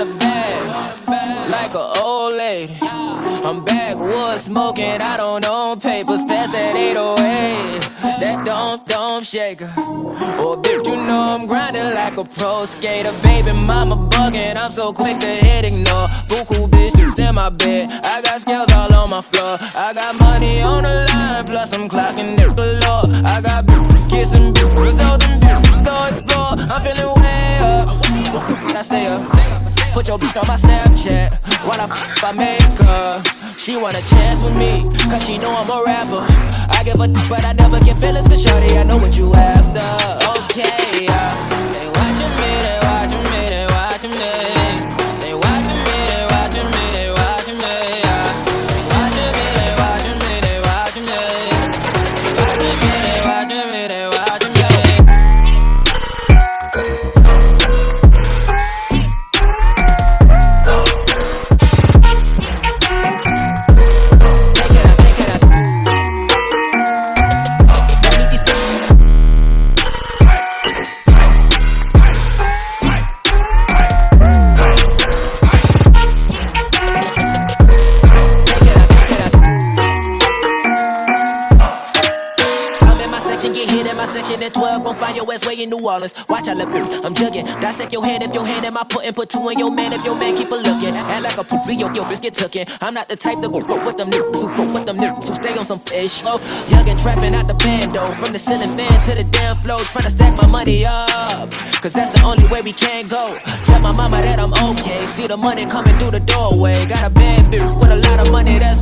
a bag, like a old lady. I'm backwoods smoking, I don't own papers, pass that 808. That don't shaker. Oh, bitch, you know I'm grinding like a pro skater. Baby, mama bugging, I'm so quick to hit ignore. Buku bitches in my bed, I got scales all on my floor. I got money on the line, plus I'm clocking it below. I got bitches kissing bitches, all them bitches go explore. I'm feeling way up, I stay up. Put your bitch on my Snapchat while I f I make her. She want a chance with me, cause she know I'm a rapper. I give a but I never get feelings, cause shorty, I know what you section at 12. Gon' find your ass way in New Orleans. Watch I look, I'm jugging. Dissect your hand if your hand in my putting. Put two in your man if your man keep a looking. Act like a poopy, yo, yo, bitch get tookin'. I'm not the type to go fuck with them niggas who fuck with them niggas who stay on some fish. Oh, young and trapping out the bando. From the ceiling fan to the damn floor. to stack my money up. Cause that's the only way we can go. Tell my mama that I'm okay. See the money coming through the doorway. Got a bad bitch with a lot of money that's